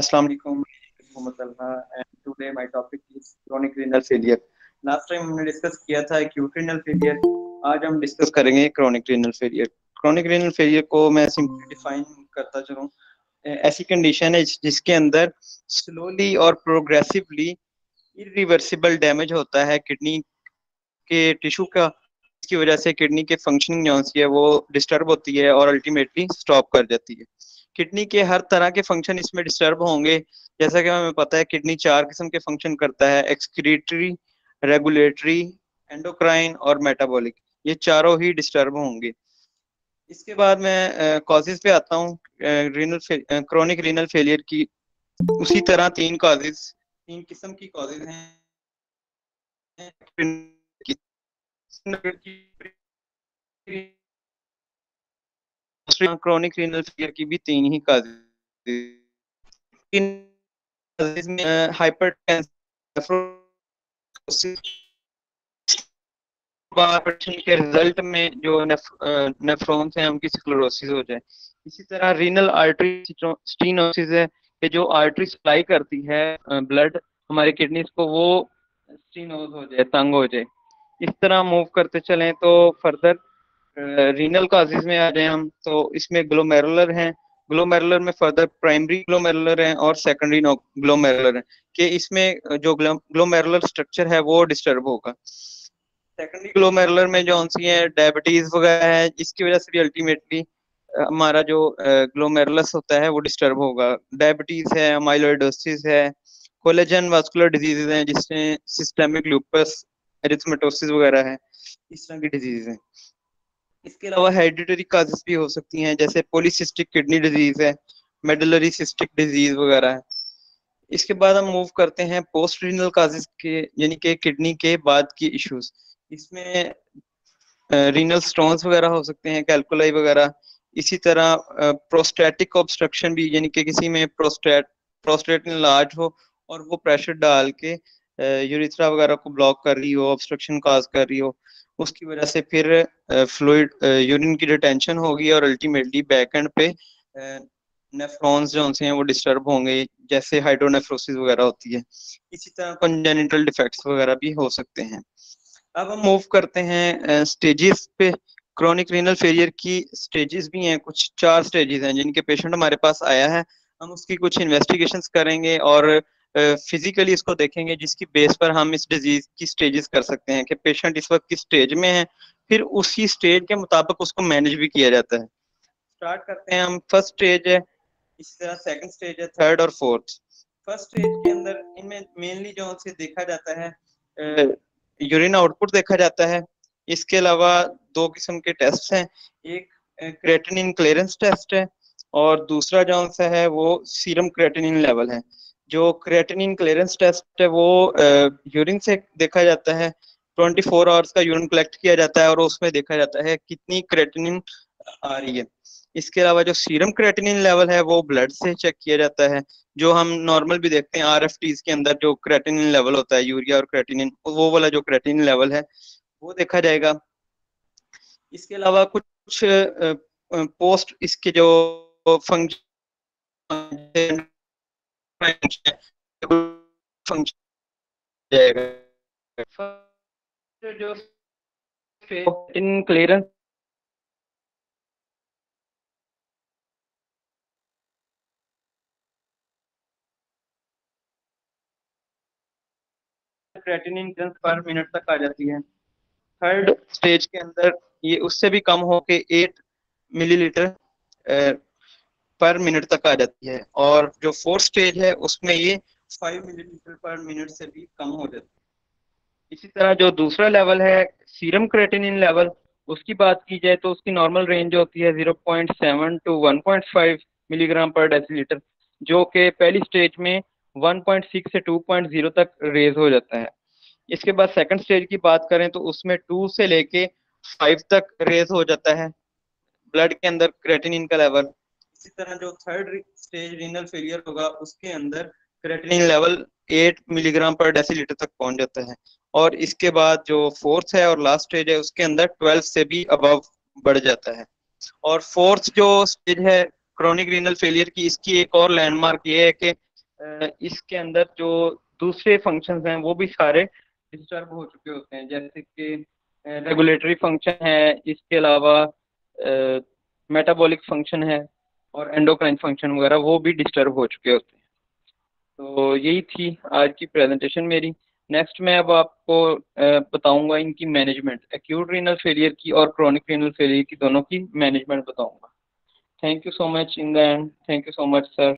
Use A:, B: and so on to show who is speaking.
A: Assalamu alaikum. and today my topic is chronic renal failure. Last time हमने discuss किया था acute renal failure. आज हम discuss करेंगे chronic renal failure. Chronic renal failure को मैं सिंपली डिफाइन करता चलूँ ऐसी कंडीशन है जिसके अंदर स्लोली और प्रोग्रेसिवली इरिवर्सिबल डैमेज होता है किडनी के टिश्यू का इसकी वजह से किडनी के फंक्शनिंग जो है, वो डिस्टर्ब होती है और अल्टीमेटली स्टॉप कर जाती है किडनी के हर तरह के फ़ंक्शन इसमें डिस्टर्ब होंगे। जैसा कि हमें पता है, किडनी चार किस्म के फ़ंक्शन करता है एक्सक्रीटरी रेगुलेटरी एंडोक्राइन और मेटाबॉलिक ये चारों ही डिस्टर्ब होंगे। इसके बाद मैं कॉजेज पे आता हूँ। रीनल क्रोनिक रीनल फेलियर की उसी तरह तीन कॉजेज तीन किस्म की कॉजेज हैं। क्रोनिक रीनल फेलियर की भी तीन ही काजेज में के रिज़ल्ट में जो नेफ, नेफ्रॉन्स हैं उनकी स्क्लेरोसिस हो जाए। इसी तरह रीनल आर्टरी स्टीनोसिस है कि जो आर्टरी सप्लाई करती है ब्लड हमारे किडनीज को वो स्टीनोज हो जाए तंग हो जाए। इस तरह मूव करते चलें तो फर्दर रीनल काजेज में आ जाए हम तो इसमें ग्लोमेरुलर हैं। ग्लोमेरुलर में फर्दर प्राइमरी ग्लोमेरुलर हैं और सेकेंडरी ग्लोमेरुलर हैं। कि इसमें जो ग्लोमेरुलर स्ट्रक्चर है, वो डिस्टर्ब होगा। सेकेंडरी ग्लोमेरुलर में जो सी है डायबिटीज़ वगैरह है, इसकी वजह से भी अल्टीमेटली हमारा जो ग्लोमेरुलस होता है, वो डिस्टर्ब होगा। डायबिटीज़ है माइलोइडोसिस है कोलेजन वास्कुलर डिजीजेज हैं, जिसमें सिस्टेमिक लूपस एरिथमेटोसिस वगैरह है, इस तरह की डिज़ीज़ है। इसके अलावा हेरिडिटरी काजेस भी हो सकती हैं जैसे पोलिसिस्टिक किडनी डिज़ीज़ है मेडलरी सिस्टिक डिज़ीज़ वगैरह है। इसके बाद हम मूव करते हैं पोस्ट रीनल काजेस के यानी कि किडनी के बाद की इश्यूज़ इसमें रीनल स्टोन्स वगैरह हो सकते हैं कैलकुलाई वगैरह। इसी तरह प्रोस्टेटिक ऑब्स्ट्रक्शन भी यानी कि किसी में प्रोस्टेट प्रोस्टेट लार्ज हो और वो प्रेशर डाल के यूरिथ्रा वगैरह को ब्लॉक कर रही हो ऑब्स्ट्रक्शन काज कर रही हो, उसकी वजह से फिर फ्लूड यूरिन की डिटेंशन होगी और अल्टीमेटली बैक एंड पे नेफ्रॉन्स जो उनसे हैं वो डिस्टर्ब होंगे, जैसे हाइड्रोनेफ्रोसिस वगैरह होती है। इसी तरह कंजेनिटल डिफेक्ट्स वगैरह भी हो सकते हैं। अब हम मूव करते हैं स्टेजेस पे। क्रोनिक रीनल फेलियर की स्टेजेस भी हैं, कुछ चार स्टेजेस हैं, जिनके पेशेंट हमारे पास आया है। हम उसकी कुछ इन्वेस्टिगेशंस करेंगे और फिजिकली इसको देखेंगे जिसकी बेस पर हम इस डिज़ीज़ की स्टेजेस कर सकते हैं कि पेशेंट इस वक्त किस स्टेज में है, फिर उसी स्टेज के मुताबिक उसको मैनेज भी किया जाता है। स्टार्ट करते हैं हम फ़र्स्ट स्टेज है, इसी तरह सेकंड स्टेज है थर्ड और फोर्थ फ़र्स्ट स्टेज के अंदर इनमें मेनली जो से देखा जाता है यूरिन आउटपुट देखा जाता है। इसके अलावा दो किस्म के टेस्ट हैं, एक क्रेटिनिन क्लियरेंस टेस्ट है और दूसरा जो सा है वो सीरम क्रेटिनिन लेवल है। जो क्रिएटिनिन क्लियरेंस टेस्ट है वो यूरिन से देखा जाता है। 24 फोर आवर्स का यूरिन कलेक्ट किया जाता है और उसमें देखा जाता है कितनी क्रेटिनिन आ रही है। इसके अलावा जो सीरम क्रेटिनिन लेवल है वो ब्लड से चेक किया जाता है। जो हम नॉर्मल भी देखते हैं आर के अंदर जो क्रेटिनिन लेवल होता है यूरिया और क्रेटिनिन वो वाला जो क्रेटिनिन लेवल है, वो देखा जाएगा। इसके अलावा कुछ पोस्ट इसके जो फ़ंक्शन फ़ंक्शन जो इन क्लियरेंस क्रेटिनिन पर मिनट तक आ जाती है। थर्ड स्टेज के अंदर ये उससे भी कम हो के एट मिलीलीटर पर मिनट तक आ जाती है और जो फोर्थ स्टेज है, उसमें ये फाइव मिलीलीटर पर मिनट से भी कम हो जाती है। इसी तरह जो दूसरा लेवल है सीरम क्रेटिनिन लेवल उसकी बात की जाए तो उसकी नॉर्मल रेंज होती है 0.7 टू 1.5 मिलीग्राम पर डेसीलीटर जो कि पहली स्टेज में 1.6 से 2.0 तक रेज हो जाता है। इसके बाद सेकंड स्टेज की बात करें तो उसमें टू से लेके फाइव तक रेज हो जाता है ब्लड के अंदर क्रेटिनिन का लेवल इसी तरह जो थर्ड स्टेज रीनल फेलियर होगा, उसके अंदर creatinine level 8 milligram per decilitre तक पहुँच जाता है। और इसके बाद जो फोर्थ है और लास्ट स्टेज है, उसके अंदर 12 से भी अबव बढ़ जाता है। और फोर्थ जो स्टेज है क्रोनिक रीनल फेलियर की, इसकी एक और लैंडमार्क ये है कि इसके अंदर जो दूसरे फ़ंक्शन हैं, वो भी सारे डिस्टर्ब हो चुके होते हैं। जैसे कि रेगुलेटरी फ़ंक्शन है, इसके अलावा मेटाबॉलिक फ़ंक्शन है और एंडोक्राइन फ़ंक्शन वगैरह वो भी डिस्टर्ब हो चुके होते हैं। तो यही थी आज की प्रेजेंटेशन मेरी। नेक्स्ट मैं अब आपको बताऊँगा इनकी मैनेजमेंट एक्यूट रीनल फेलियर की और क्रॉनिक रीनल फेलियर की दोनों की मैनेजमेंट बताऊँगा। Thank you so much in the end thank you so much sir